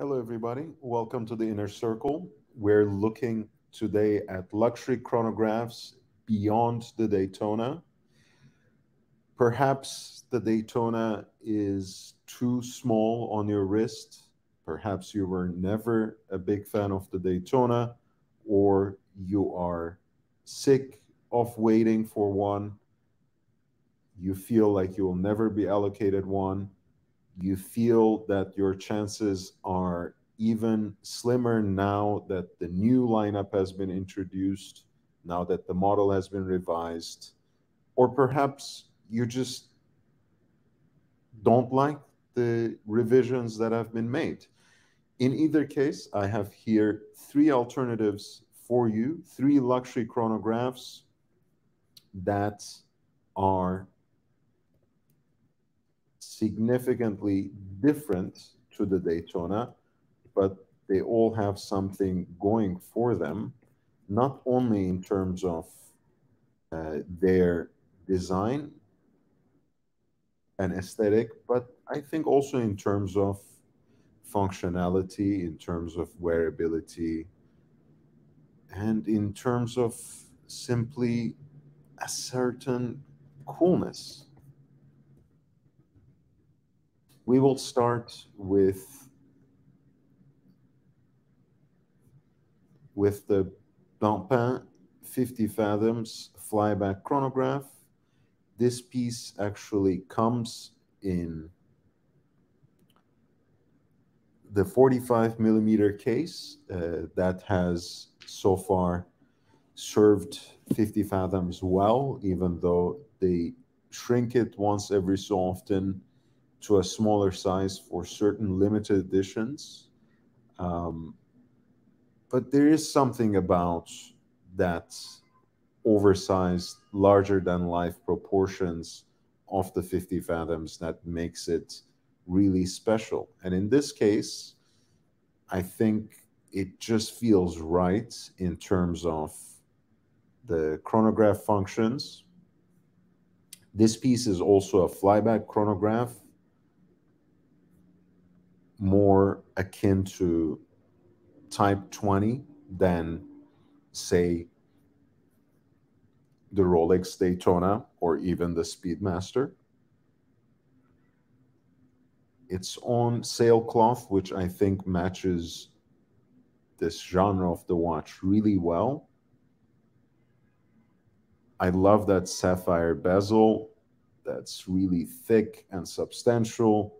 Hello, everybody. Welcome to the Inner Circle. We're looking today at luxury chronographs beyond the Daytona. Perhaps the Daytona is too small on your wrist. Perhaps you were never a big fan of the Daytona, or you are sick of waiting for one. You feel like you will never be allocated one you feel that your chances are even slimmer now that the new lineup has been introduced, now that the model has been revised, or perhaps you just don't like the revisions that have been made. In either case, I have here three alternatives for you, three luxury chronographs that are significantly different to the Daytona, but they all have something going for them, not only in terms of uh, their design and aesthetic, but I think also in terms of functionality, in terms of wearability, and in terms of simply a certain coolness. We will start with with the Blancpain 50 fathoms flyback chronograph. This piece actually comes in the 45 millimeter case uh, that has so far served 50 fathoms well, even though they shrink it once every so often to a smaller size for certain limited editions. Um, but there is something about that oversized, larger than life proportions of the 50 fathoms that makes it really special. And in this case, I think it just feels right in terms of the chronograph functions. This piece is also a flyback chronograph more akin to type 20 than say the Rolex Daytona or even the Speedmaster. It's on sailcloth, which I think matches this genre of the watch really well. I love that sapphire bezel that's really thick and substantial.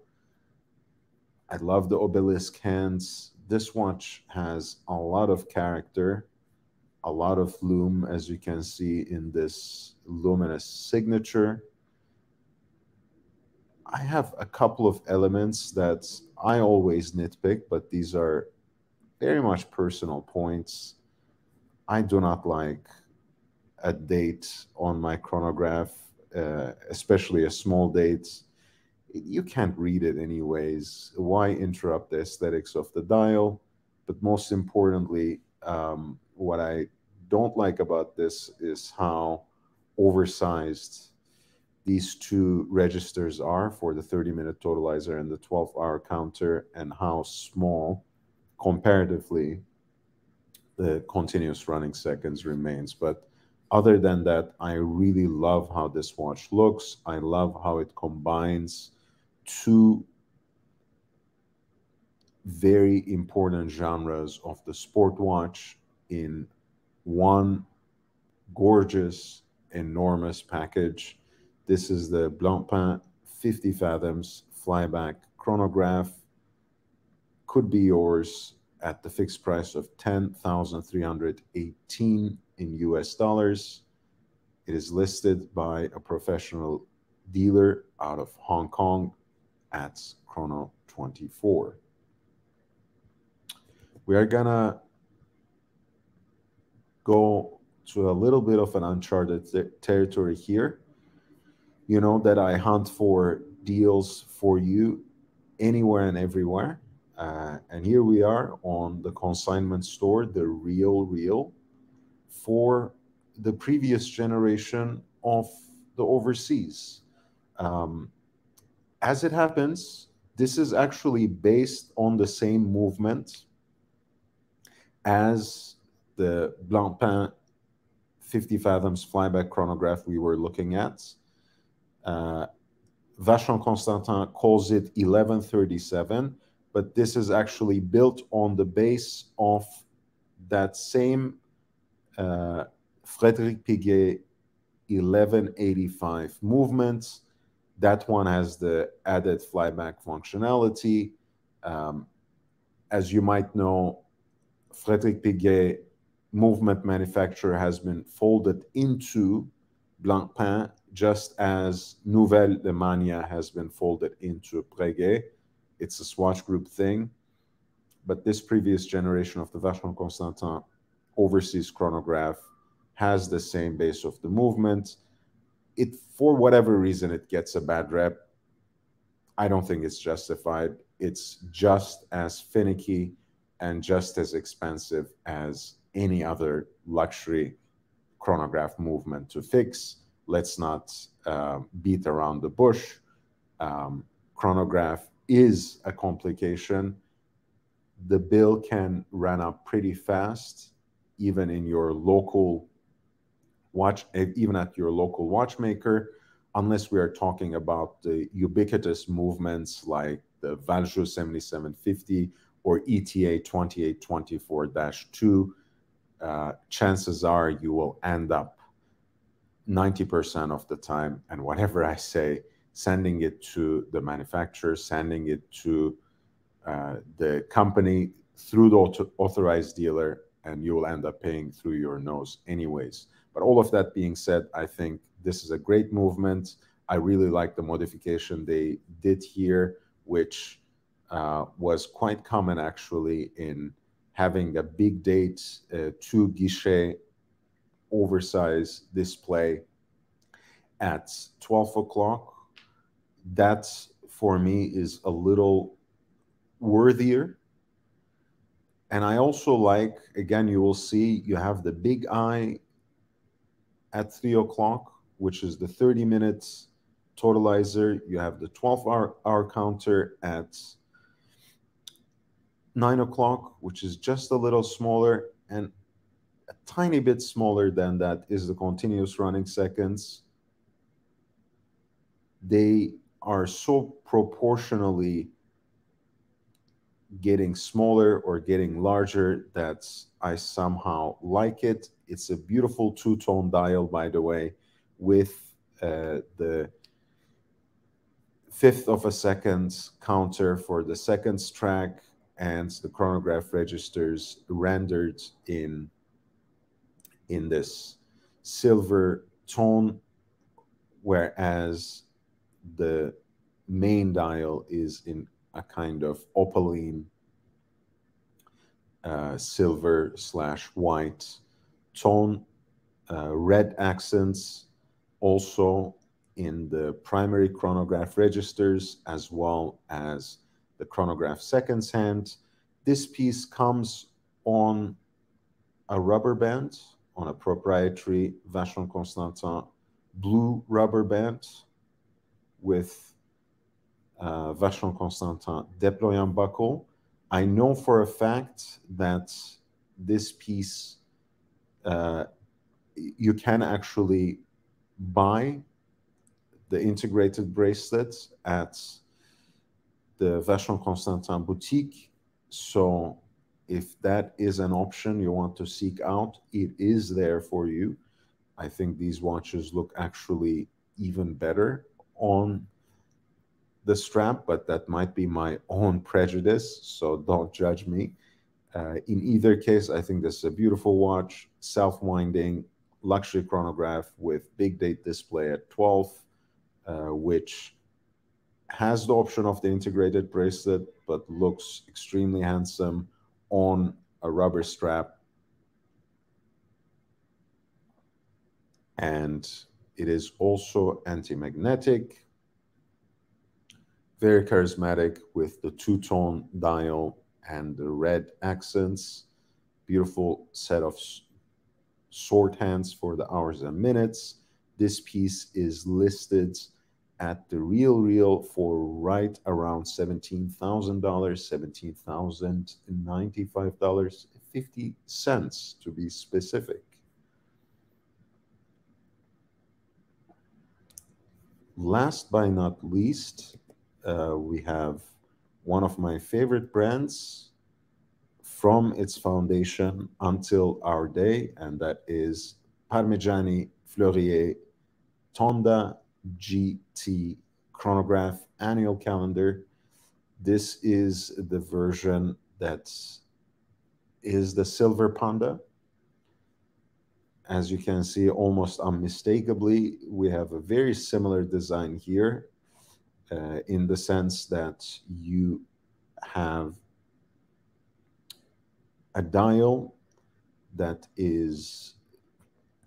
I love the obelisk hands. This watch has a lot of character, a lot of lume, as you can see in this luminous signature. I have a couple of elements that I always nitpick, but these are very much personal points. I do not like a date on my chronograph, uh, especially a small date you can't read it anyways. Why interrupt the aesthetics of the dial? But most importantly, um, what I don't like about this is how oversized these two registers are for the 30 minute totalizer and the 12 hour counter and how small comparatively the continuous running seconds remains. But other than that, I really love how this watch looks. I love how it combines two very important genres of the sport watch in one gorgeous, enormous package. This is the Blancpain 50 fathoms flyback chronograph. Could be yours at the fixed price of 10,318 in US dollars. It is listed by a professional dealer out of Hong Kong at Chrono 24. We are gonna go to a little bit of an uncharted territory here. You know that I hunt for deals for you anywhere and everywhere. Uh, and here we are on the consignment store, the Real Real. for the previous generation of the overseas. Um, as it happens, this is actually based on the same movement as the Blancpain 50 fathoms flyback chronograph we were looking at. Uh, Vacheron Constantin calls it 1137, but this is actually built on the base of that same uh, Frédéric Piguet 1185 movement. That one has the added flyback functionality. Um, as you might know, Frédéric Piguet movement manufacturer has been folded into Blancpain, just as Nouvelle Lemania has been folded into Breguet. It's a Swatch Group thing. But this previous generation of the Vacheron Constantin overseas chronograph has the same base of the movement. It, for whatever reason, it gets a bad rep. I don't think it's justified. It's just as finicky and just as expensive as any other luxury chronograph movement to fix. Let's not uh, beat around the bush. Um, chronograph is a complication. The bill can run up pretty fast, even in your local watch, even at your local watchmaker, unless we are talking about the ubiquitous movements like the Valjoux 7750 or ETA 2824-2 uh, chances are you will end up 90% of the time, and whatever I say, sending it to the manufacturer, sending it to uh, the company through the author authorized dealer, and you will end up paying through your nose anyways. But all of that being said, I think this is a great movement. I really like the modification they did here, which uh, was quite common actually in having a big date, uh, two guichet oversized display at 12 o'clock. That for me is a little worthier. And I also like, again, you will see you have the big eye at three o'clock, which is the 30 minutes totalizer. You have the 12 hour, hour counter at nine o'clock, which is just a little smaller, and a tiny bit smaller than that is the continuous running seconds. They are so proportionally getting smaller or getting larger that I somehow like it. It's a beautiful two-tone dial, by the way, with uh, the fifth of a second counter for the seconds track and the chronograph registers rendered in in this silver tone whereas the main dial is in a kind of opaline uh, silver slash white tone uh, red accents also in the primary chronograph registers as well as the chronograph seconds hand. This piece comes on a rubber band, on a proprietary Vacheron Constantin blue rubber band with uh, Vacheron Constantin déployant buckle. I know for a fact that this piece uh, you can actually buy the integrated bracelet at the Vacheron Constantin boutique. So if that is an option you want to seek out, it is there for you. I think these watches look actually even better on the strap, but that might be my own prejudice, so don't judge me. Uh, in either case, I think this is a beautiful watch, self-winding, luxury chronograph with big date display at 12, uh, which has the option of the integrated bracelet, but looks extremely handsome on a rubber strap. And it is also anti-magnetic, very charismatic with the two-tone dial and the red accents. Beautiful set of sword hands for the hours and minutes. This piece is listed at the real real for right around $17,000, $17,095.50 to be specific. Last but not least, uh, we have one of my favorite brands from its foundation until our day, and that is Parmigiani Fleurier Tonda GT chronograph annual calendar. This is the version that is the silver panda. As you can see, almost unmistakably, we have a very similar design here uh, in the sense that you have a dial that is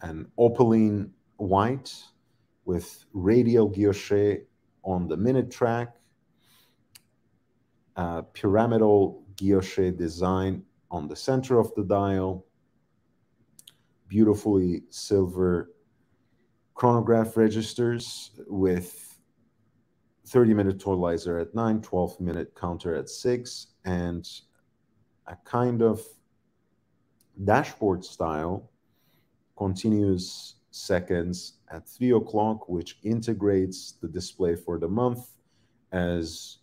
an opaline white with radial guilloche on the minute track, a pyramidal guilloche design on the center of the dial, beautifully silver chronograph registers with 30 minute totalizer at 9, 12 minute counter at 6, and a kind of dashboard style continuous seconds at 3 o'clock, which integrates the display for the month. As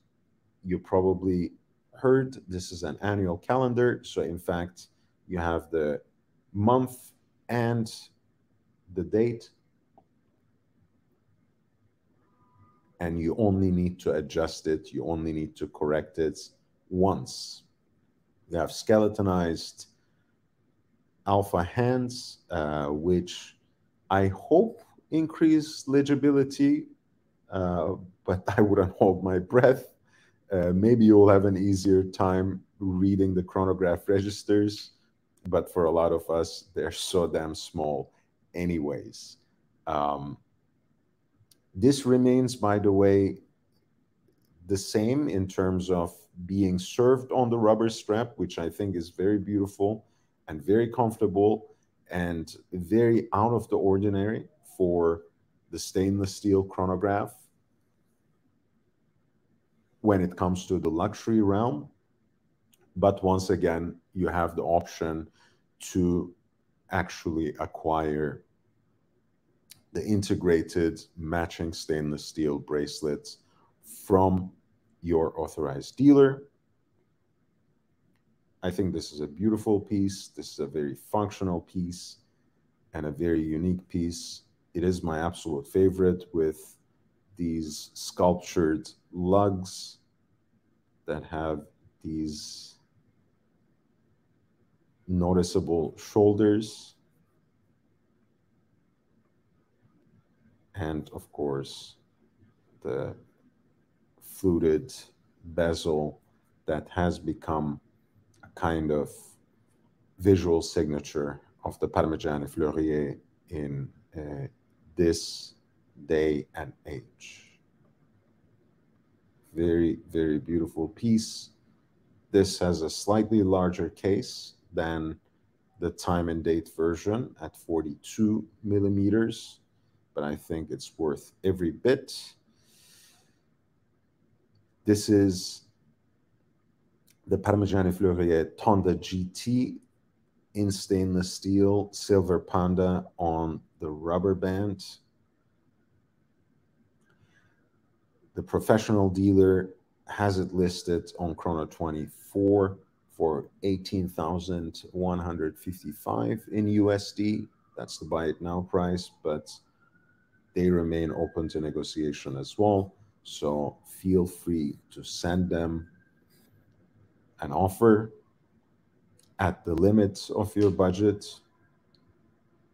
you probably heard, this is an annual calendar. So, in fact, you have the month and the date. And you only need to adjust it, you only need to correct it once. You have skeletonized alpha hands, uh, which I hope increase legibility, uh, but I wouldn't hold my breath. Uh, maybe you'll have an easier time reading the chronograph registers, but for a lot of us, they're so damn small, anyways. Um, this remains, by the way, the same in terms of being served on the rubber strap, which I think is very beautiful and very comfortable and very out of the ordinary for the stainless steel chronograph when it comes to the luxury realm. But once again, you have the option to actually acquire the integrated matching stainless steel bracelets from your authorized dealer I think this is a beautiful piece. This is a very functional piece and a very unique piece. It is my absolute favorite with these sculptured lugs that have these noticeable shoulders. And of course, the fluted bezel that has become kind of visual signature of the Parmigiani Fleurier in uh, this day and age. Very, very beautiful piece. This has a slightly larger case than the time and date version at 42 millimeters, but I think it's worth every bit. This is the Parmigiani Fleurier Tonda GT in stainless steel, silver panda on the rubber band. The professional dealer has it listed on Chrono 24 for 18,155 in USD. That's the buy it now price, but they remain open to negotiation as well. So feel free to send them an offer at the limits of your budget.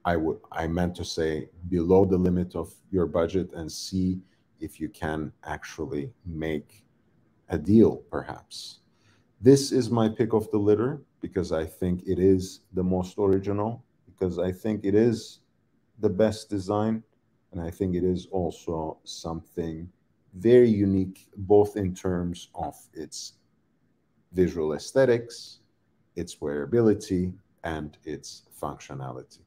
I would I meant to say below the limit of your budget and see if you can actually make a deal perhaps. This is my pick of the litter because I think it is the most original because I think it is the best design and I think it is also something very unique both in terms of its visual aesthetics, its wearability, and its functionality.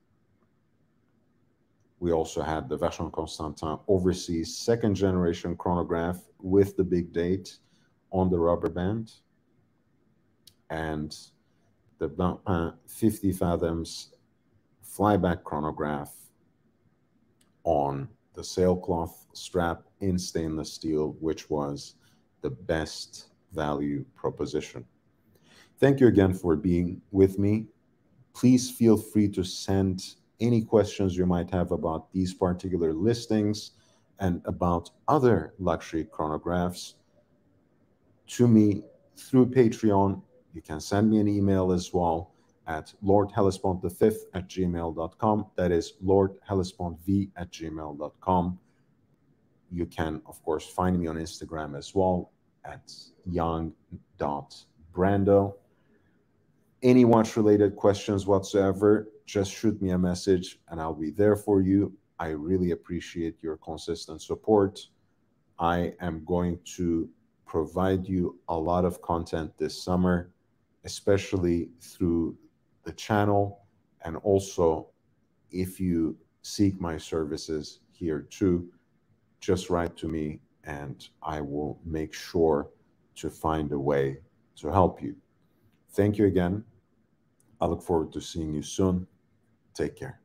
we also had the Vacheron Constantin overseas second generation chronograph with the big date on the rubber band and the Blancpain 50 fathoms flyback chronograph on the sailcloth strap in stainless steel, which was the best value proposition. Thank you again for being with me. Please feel free to send any questions you might have about these particular listings and about other luxury chronographs to me through Patreon. You can send me an email as well at lordhellespont5 at gmail.com. That is lordhellespontv at gmail.com. You can, of course, find me on Instagram as well at young.brando. Any watch related questions whatsoever, just shoot me a message and I'll be there for you. I really appreciate your consistent support. I am going to provide you a lot of content this summer, especially through the channel. And also, if you seek my services here too, just write to me and I will make sure to find a way to help you. Thank you again. I look forward to seeing you soon. Take care.